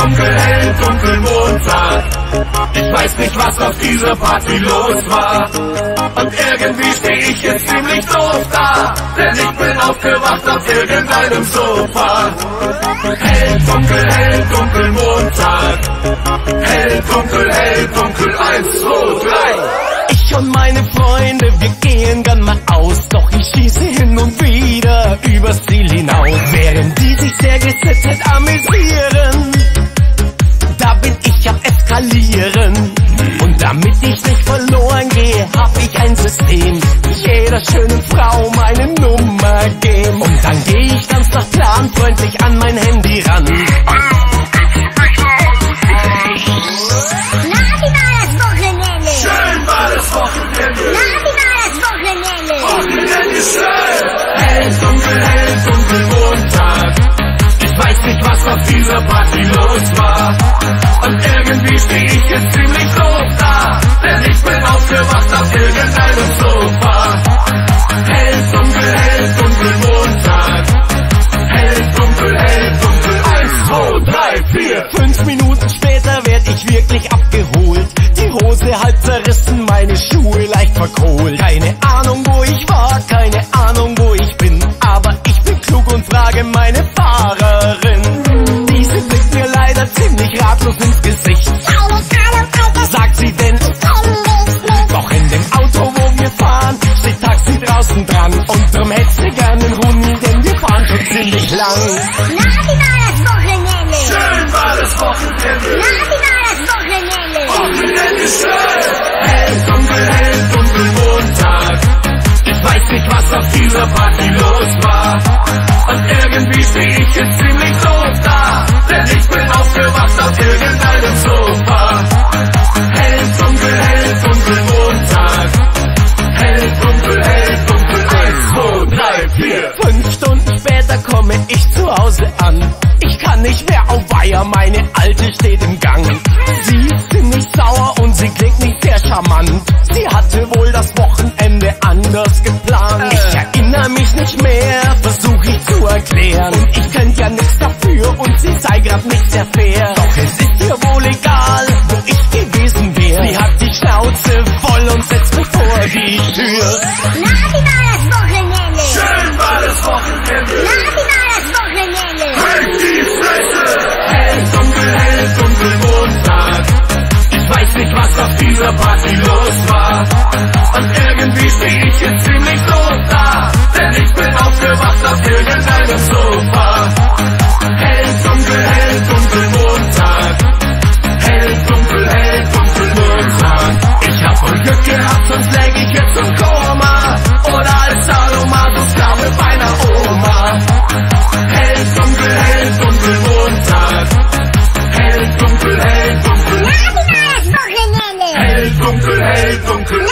dunkel, hell, dunkel, Montag. Ich weiß nicht, was auf dieser Party los war. Und irgendwie steh ich jetzt ziemlich doof da. Denn ich bin aufgewacht auf irgendeinem Sofa. Hell, dunkel, hell, dunkel, Montag. Hell, dunkel, hell, dunkel, eins, damit ich nicht verloren gehe, hab ich ein System. Jeder schönen Frau meine Nummer geben. Und dann geh ich ganz nach Plan freundlich an mein Handy ran. Na, wie war das Wochenende? Schön war das Wochenende. Na, wie war das Wochenende? Wochenende schön. Hell, dunkel, hell, dunkel, Montag. Ich weiß nicht, was auf dieser Party los war. Und irgendwie steh ich jetzt ziemlich doof da. Denn ich bin aufgewacht auf irgendeinem Sofa. Hell, dunkel, hell, dunkel, Montag. Hell, dunkel, hell, dunkel, eins, zwei, drei, vier. Fünf Minuten später werd ich wirklich abgeholt. Die Hose halb zerrissen, meine Schuhe leicht verkohlt. Keine Ahnung, wo ich war, keine ratlos ins Gesicht. Sagt sie denn, doch in dem Auto, wo wir fahren, steht Taxi draußen dran. Und drum hätt sie gern einen Runi, denn wir fahren schon ziemlich lang. Na, wie war das Wochenende? Schön war das Wochenende. Na, wie war das Wochenende? Wochenende schön. Hell, dunkel, hell, dunkel, Montag. Ich weiß nicht, was auf dieser Party los war. Und irgendwie steh ich jetzt ziemlich doof da. Denn ich bin irgendeinem Sofa. Hell, dunkel, hell, dunkel, Montag. Hell, dunkel, hell, dunkel, eins, zwei, drei, vier. Fünf Stunden später komme ich zu Hause an. Ich kann nicht mehr auf Weiher, meine Alte steht im Gang. Sie ist ziemlich sauer und sie klingt nicht sehr charmant. Sie hatte wohl das Wochenende anders geplant. Ich erinnere mich nicht mehr, versuch ich zu erklären. Und ich könnte ja nichts dafür und sie sei grad nicht sehr fair. Die Tür. Na, wie war das Wochenende? Schön war das Wochenende. Na, wie war das Wochenende? Halt die Fresse! Hell, dunkel, hell, dunkel, Montag. Ich weiß nicht, was auf dieser Party los war. Donkey,